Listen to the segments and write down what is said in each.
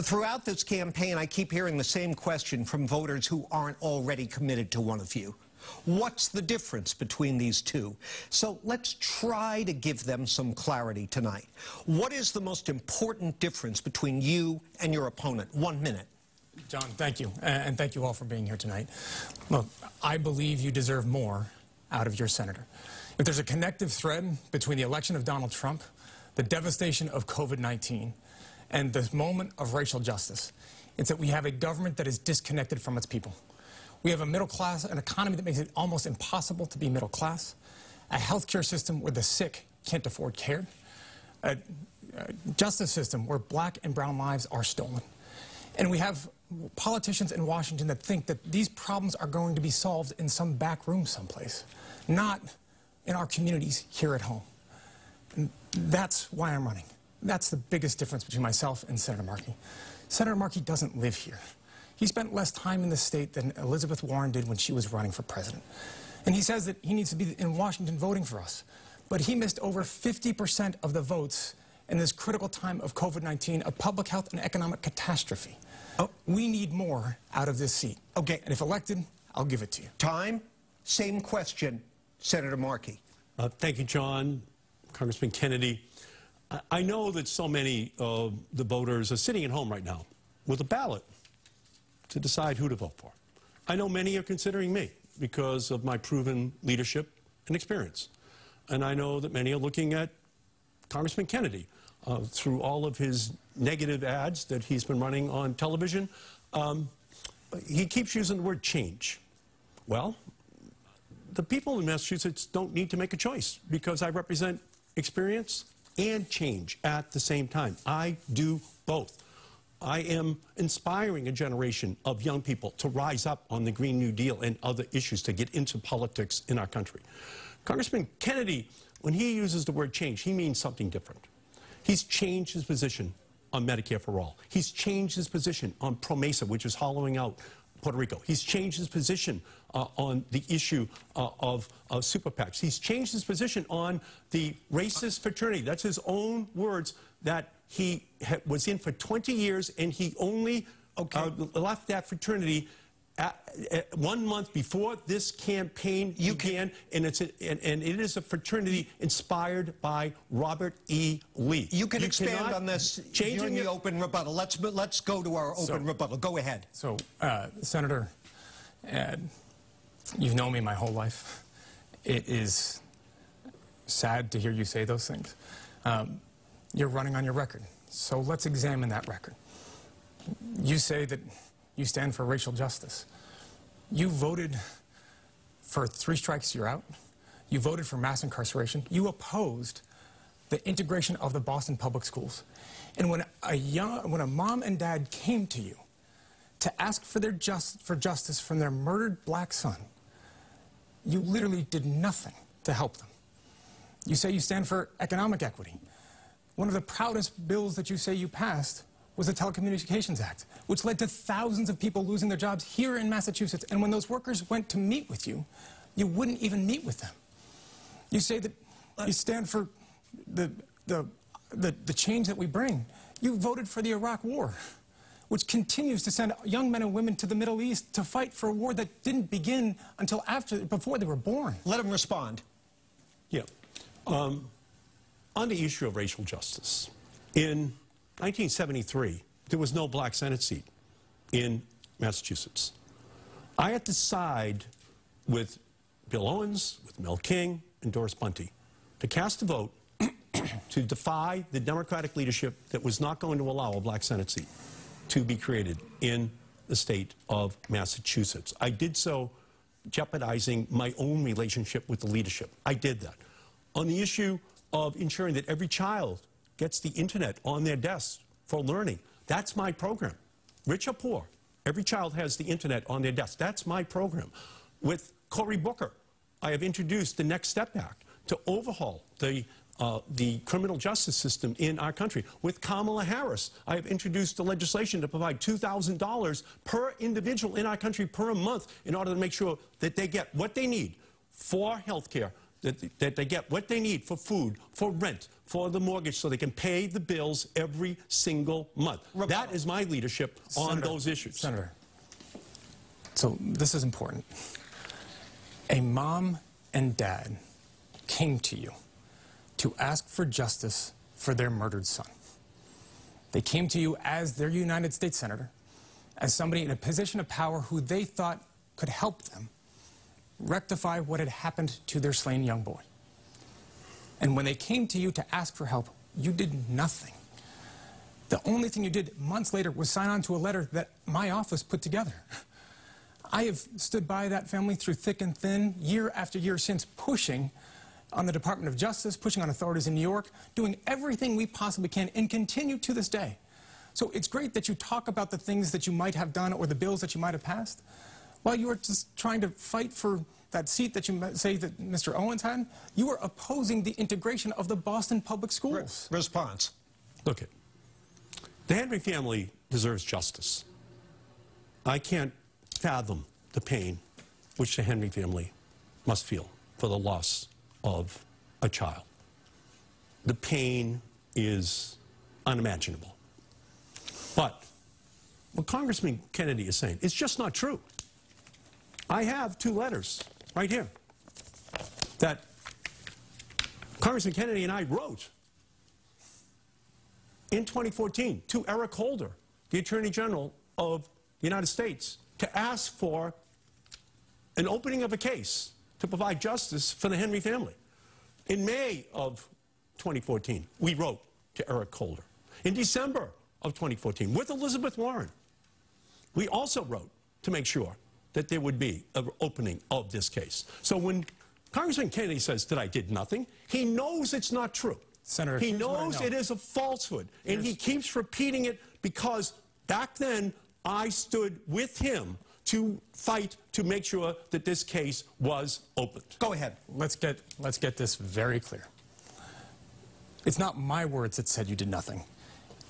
Throughout this campaign, I keep hearing the same question from voters who aren't already committed to one of you. What's the difference between these two? So let's try to give them some clarity tonight. What is the most important difference between you and your opponent? One minute. John, thank you. And thank you all for being here tonight. Look, I believe you deserve more out of your senator. If there's a connective thread between the election of Donald Trump, the devastation of COVID 19, and the moment of racial justice, it's that we have a government that is disconnected from its people. We have a middle class, an economy that makes it almost impossible to be middle class, a healthcare system where the sick can't afford care, a, a justice system where black and brown lives are stolen. And we have politicians in Washington that think that these problems are going to be solved in some back room someplace, not in our communities here at home. And that's why I'm running. That's the biggest difference between myself and Senator Markey. Senator Markey doesn't live here. He spent less time in the state than Elizabeth Warren did when she was running for president. And he says that he needs to be in Washington voting for us. But he missed over 50% of the votes in this critical time of COVID-19, a public health and economic catastrophe. Oh. We need more out of this seat. Okay. And if elected, I'll give it to you. Time? Same question, Senator Markey. Uh, thank you, John. Congressman Kennedy. I- know that so many of the voters are sitting at home right now with a ballot to decide who to vote for. I know many are considering me because of my proven leadership and experience. And I know that many are looking at Congressman Kennedy uh, through all of his negative ads that he's been running on television. Um, he keeps using the word change. Well, the people in Massachusetts don't need to make a choice because I represent experience and change at the same time. I do both. I am inspiring a generation of young people to rise up on the Green New Deal and other issues to get into politics in our country. Congressman Kennedy, when he uses the word change, he means something different. He's changed his position on Medicare for all. He's changed his position on PROMESA, which is hollowing out Puerto Rico. He's changed his position uh, on the issue uh, of uh, super PACs. He's changed his position on the racist fraternity. That's his own words that he ha- was in for 20 years and he only Okay. uh, left that fraternity at, at one month before this campaign You can- and, it's a, and, and it is a fraternity inspired by Robert E. Lee. You can expand on this changing during the open rebuttal. Let's, let's go to our open So- rebuttal. Go ahead. So, uh, Senator, uh, you've known me my whole life. It is sad to hear you say those things. Um, you're running on your record, so let's examine that record. You say that you stand for racial justice. You voted for three strikes, you're out. You voted for mass incarceration. You opposed the integration of the Boston public schools. And when a, young, when a mom and dad came to you to ask for, their just, for justice from their murdered black son, you literally did nothing to help them. You say you stand for economic equity. One of the proudest bills that you say you passed was the Telecommunications Act, which led to thousands of people losing their jobs here in Massachusetts. And when those workers went to meet with you, you wouldn't even meet with them. You say that you stand for the, the, the, the change that we bring. You voted for the Iraq War, which continues to send young men and women to the Middle East to fight for a war that didn't begin until after, before they were born. Let them respond. Yeah. Um, on the issue of racial justice, in 1973, there was no black Senate seat in Massachusetts. I had to side with Bill Owens, with Mel King, and Doris Bunte to cast a vote to defy the Democratic leadership that was not going to allow a black Senate seat to be created in the state of Massachusetts. I did so jeopardizing my own relationship with the leadership. I did that. On the issue of ensuring that every child gets the internet on their desks for learning, that's my program. Rich or poor, every child has the internet on their desk. That's my program. With Cory Booker, I have introduced the Next Step Act to overhaul the uh, the criminal justice system in our country. With Kamala Harris, I have introduced the legislation to provide $2,000 per individual in our country per month in order to make sure that they get what they need for health care that, that they get what they need for food, for rent, for the mortgage, so they can pay the bills every single month. That is my leadership on those issues. Senator, so this is important. A mom and dad came to you to ask for justice for their murdered son. They came to you as their United States Senator, as somebody in a position of power who they thought could help them rectify what had happened to their slain young boy. And when they came to you to ask for help, you did nothing. The only thing you did months later was sign on to a letter that my office put together. I have stood by that family through thick and thin, year after year since, pushing on the Department of Justice, pushing on authorities in New York, doing everything we possibly can, and continue to this day. So it's great that you talk about the things that you might have done or the bills that you might have passed, while you are just trying to fight for that seat that you say that Mr. Owens had. You are opposing the integration of the Boston public schools. Response. Look it. The Henry family deserves justice. I can't fathom the pain which the Henry family must feel for the loss of a child. The pain is unimaginable. But what Congressman Kennedy is saying is just not true. I have two letters right here that Congressman Kennedy and I wrote in 2014 to Eric Holder, the Attorney General of the United States, to ask for an opening of a case to provide justice for the Henry family. In May of 2014, we wrote to Eric Holder. In December of 2014, with Elizabeth Warren, we also wrote to make sure that there would be an opening of this case. So when Congressman Kennedy says that I did nothing, he knows it's not true. Senator, he here's what I knows know. it is a falsehood, and he keeps repeating it because back then I stood with him to fight to make sure that this case was opened. Go ahead. Let's get, let's get this very clear. It's not my words that said you did nothing.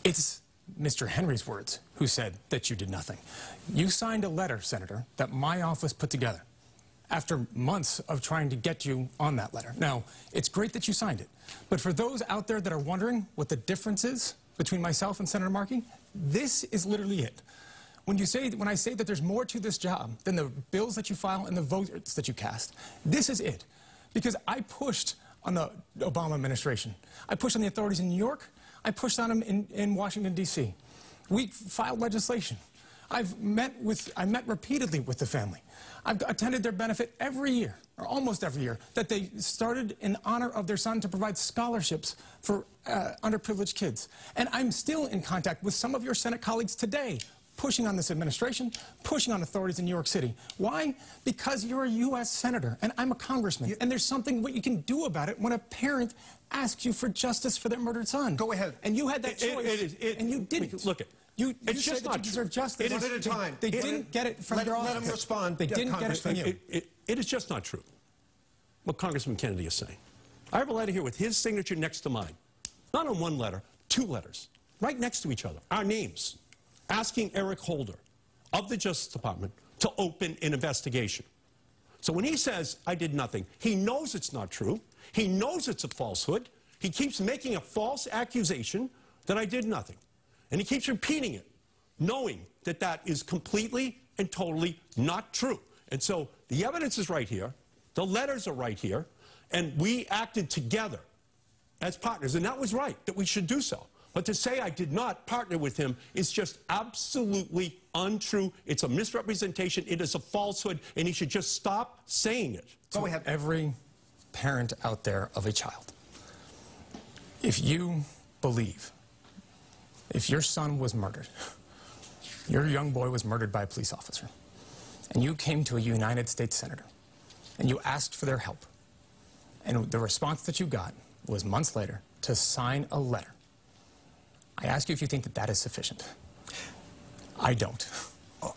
It's Mr. Henry's words who said that you did nothing. You signed a letter, Senator, that my office put together after months of trying to get you on that letter. Now, it's great that you signed it, but for those out there that are wondering what the difference is between myself and Senator Markey, this is literally it. When you say, when I say that there's more to this job than the bills that you file and the votes that you cast, this is it. Because I pushed on the Obama administration. I pushed on the authorities in New York. I pushed on them in, in Washington, D.C. We filed legislation. I've met with, I met repeatedly with the family. I've attended their benefit every year, or almost every year, that they started in honor of their son to provide scholarships for uh, underprivileged kids. And I'm still in contact with some of your Senate colleagues today, pushing on this administration, pushing on authorities in New York City. Why? Because you're a U.S. Senator, and I'm a congressman. and there's something what you can do about it when a parent asks you for justice for their murdered son. Go ahead. And you had that It- it- choice, it it- and you didn't. look it. You, you said that not you deserve justice. It is- at a time. They didn't get it from let- their let office. him respond, They didn't get it from you. It is just not true what Congressman Kennedy is saying. I have a letter here with his signature next to mine. Not on one letter, two letters, right next to each other, our names, asking Eric Holder of the Justice Department to open an investigation. So when he says, I did nothing, he knows it's not true. He knows it's a falsehood. He keeps making a false accusation that I did nothing. And he keeps repeating it, knowing that that is completely and totally not true. And so the evidence is right here. The letters are right here. And we acted together as partners. And that was right, that we should do so. But to say I did not partner with him is just absolutely untrue. It's a misrepresentation. It is a falsehood. And he should just stop saying it. So we have Every parent out there of a child, if you believe, if your son was murdered, your young boy was murdered by a police officer, and you came to a United States Senator and you asked for their help, and the response that you got was months later to sign a letter. I ask you if you think that that is sufficient. I don't.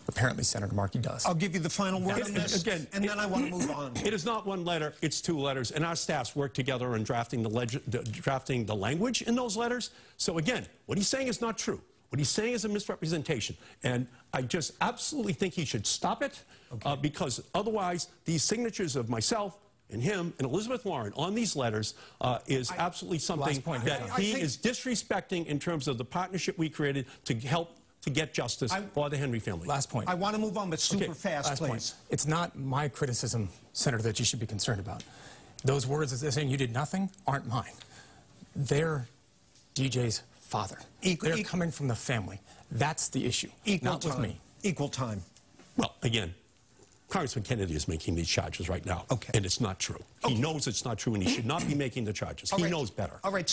Apparently, Senator Markey does. I'll give you the final word It- on this, again, and it- then I want to move on. It is not one letter, it's two letters, and our staffs work together in drafting the, leg- the- drafting the language in those letters. So again, what he's saying is not true. What he's saying is a misrepresentation. And I just absolutely think he should stop it uh, because otherwise these signatures of myself, and him and Elizabeth Warren on these letters uh, is absolutely something point. that I- I he is disrespecting in terms of the partnership we created to help to get justice I- for the Henry family. Last point. I want to move on, but super Okay, fast, Last please. point. It's not my criticism, Senator, that you should be concerned about. Those words that they're saying you did nothing aren't mine. They're DJ's father. Equal- they're equal- coming from the family. That's the issue, Equal not time. with me. Equal time. Well, again, Congressman Kennedy is making these charges right now. Okay. And it's not true. He knows it's not true, and he should not be making the charges. All he right. knows better. All right.